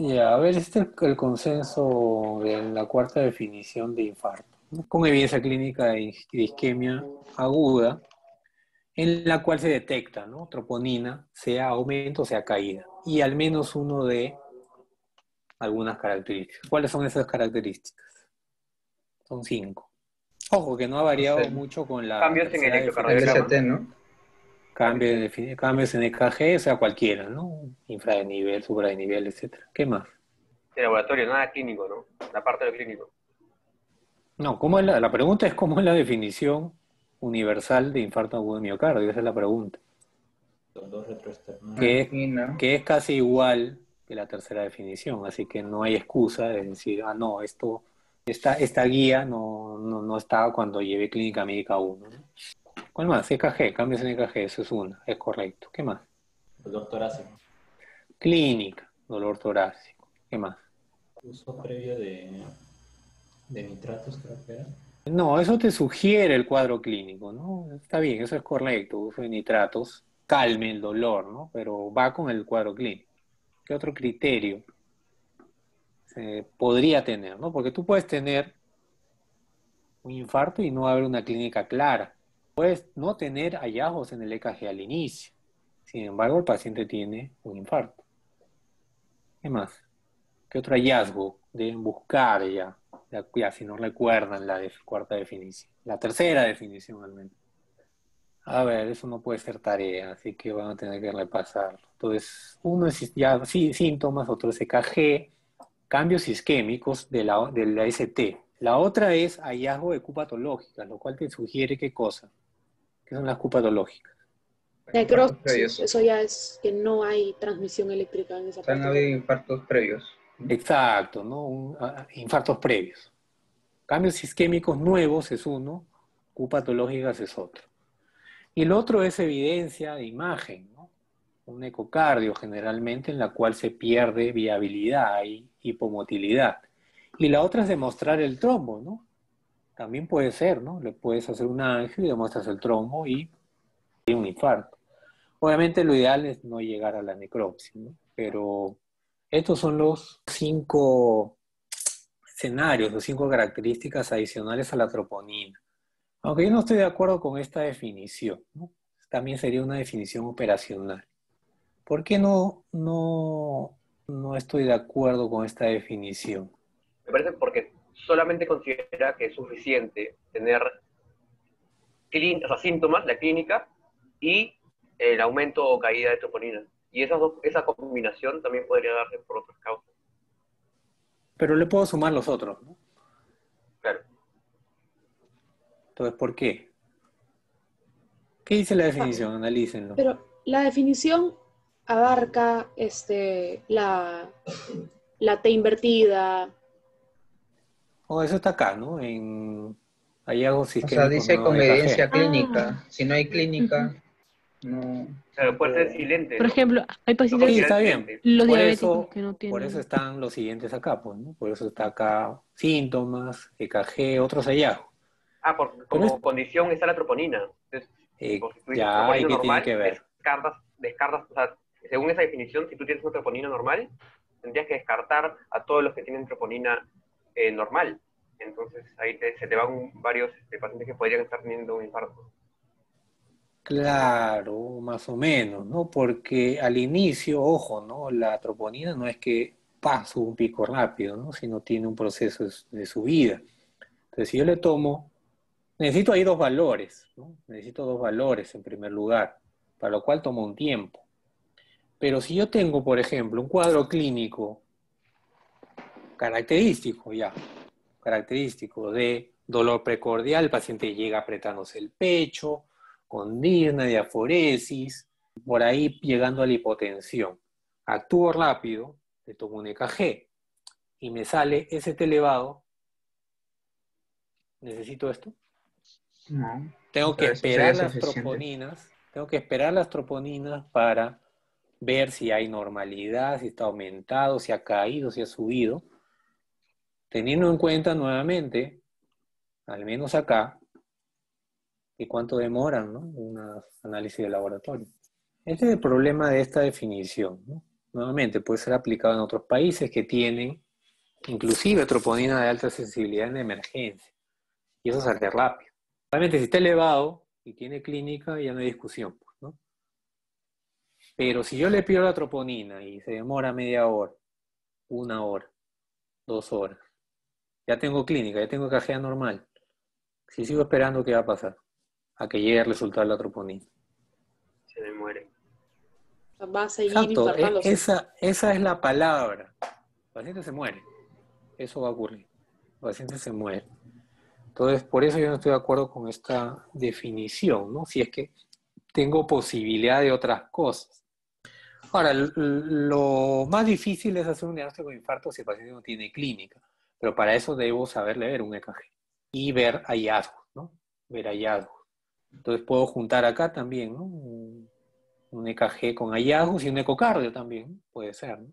Ya, a ver, este es el consenso de la cuarta definición de infarto, con evidencia clínica de isquemia aguda, en la cual se detecta, ¿no? Troponina, sea aumento, sea caída, y al menos uno de algunas características. ¿Cuáles son esas características? Son cinco. Ojo, que no ha variado mucho con la... Cambios en electrocardiograma. ¿no? Cambios, cambios en EKG, o sea, cualquiera, ¿no? Infra de nivel, supra de nivel, etcétera. ¿Qué más? De laboratorio, nada clínico, ¿no? La parte de lo clínico. No, ¿cómo es la, la pregunta es cómo es la definición universal de infarto agudo de miocardio, esa es la pregunta. Que es, que es casi igual que la tercera definición, así que no hay excusa de decir, ah, no, esto, esta, esta guía no, no, no estaba cuando llevé clínica médica 1. ¿Cuál más? EKG, cambios en EKG, eso es una, es correcto. ¿Qué más? Dolor torácico. Clínica, dolor torácico. ¿Qué más? Uso previo de, de nitratos, creo que era. No, eso te sugiere el cuadro clínico, ¿no? Está bien, eso es correcto, uso de nitratos, calme el dolor, ¿no? Pero va con el cuadro clínico. ¿Qué otro criterio se podría tener, ¿no? Porque tú puedes tener un infarto y no haber una clínica clara. No tener hallazgos en el EKG al inicio. Sin embargo, el paciente tiene un infarto. ¿Qué más? ¿Qué otro hallazgo deben buscar ya? Ya, si no recuerdan la cuarta definición. La tercera definición al menos. A ver, eso no puede ser tarea, así que van a tener que repasar. Entonces, uno es ya sí, síntomas, otro es EKG, cambios isquémicos de la, de la ST. La otra es hallazgo de Q patológica, lo cual te sugiere qué cosa. ¿Qué son las patológicas? Necrosis, eso ya es que no hay transmisión eléctrica en esa parte. Han habido infartos previos. Exacto, ¿no? infartos previos. Cambios isquémicos nuevos es uno, Q patológicas es otro. Y el otro es evidencia de imagen, ¿no? Un ecocardio generalmente en la cual se pierde viabilidad y hipomotilidad. Y la otra es demostrar el trombo, ¿no? También puede ser, ¿no? Le puedes hacer un ángel y demuestras el trombo y un infarto. Obviamente lo ideal es no llegar a la necropsia, ¿no? Pero estos son los cinco escenarios, los cinco características adicionales a la troponina. Aunque yo no estoy de acuerdo con esta definición, también sería una definición operacional. ¿Por qué no, no, no estoy de acuerdo con esta definición? Me parece porque solamente considera que es suficiente tener síntomas, la clínica, y el aumento o caída de troponina. Y esa, esa combinación también podría darse por otras causas. Pero le puedo sumar los otros, ¿no? Claro. Entonces, ¿por qué? ¿Qué dice la definición? Analícenlo. Pero la definición abarca este, la, la T invertida. Oh, eso está acá, ¿no? En hallazgos O sea, dice con evidencia clínica. Si no hay clínica, no. Claro, puede ser silente. Por ejemplo, hay pacientes sí, está bien. los por diabéticos eso, que no tienen. Por eso están los siguientes acá, pues, ¿no? Por eso está acá síntomas, EKG, otros hallazgos. Ah, por, como condición está la troponina. Entonces, eh, ya, hay que tiene que ver? Descartas, descartas, o sea, según esa definición, si tú tienes una troponina normal, tendrías que descartar a todos los que tienen troponina eh, normal. Entonces ahí se te van varios este, pacientes que podrían estar teniendo un infarto. Claro, más o menos, ¿no? Porque al inicio, ojo, ¿no? La troponina no es que pasa un pico rápido, ¿no? Sino tiene un proceso de subida. Entonces, si yo le tomo, necesito ahí dos valores, ¿no? Necesito dos valores en primer lugar, para lo cual tomo un tiempo. Pero si yo tengo, por ejemplo, un cuadro clínico característico, ya, característico de dolor precordial, el paciente llega apretándose el pecho, con dirna, diaforesis, por ahí llegando a la hipotensión. Actúo rápido, le tomo un EKG y me sale ST elevado. ¿Necesito esto? No. Tengo que esperar las troponinas, tengo que esperar las troponinas para ver si hay normalidad, si está aumentado, si ha caído, si ha subido, teniendo en cuenta nuevamente, al menos acá, y cuánto demoran un análisis de laboratorio. Este es el problema de esta definición. nuevamente, puede ser aplicado en otros países que tienen inclusive troponina de alta sensibilidad en emergencia. Y eso sale rápido. Realmente, si está elevado y tiene clínica, ya no hay discusión. Pues, ¿no? Pero si yo le pido la troponina y se demora media hora, una hora, dos horas, ya tengo clínica, ya tengo cajea normal. Si sigo esperando, ¿qué va a pasar? A que llegue el resultado de la troponina. Se me muere. Va a seguir Exacto. E, esa, esa es la palabra. El paciente se muere. Eso va a ocurrir. El paciente se muere. Entonces, por eso yo no estoy de acuerdo con esta definición, ¿no? Si es que tengo posibilidad de otras cosas. Ahora, lo más difícil es hacer un diagnóstico de infarto si el paciente no tiene clínica, pero para eso debo saber leer un EKG y ver hallazgos, ¿no? Ver hallazgos. Entonces puedo juntar acá también, ¿no? Un EKG con hallazgos y un ecocardio también, puede ser, ¿no?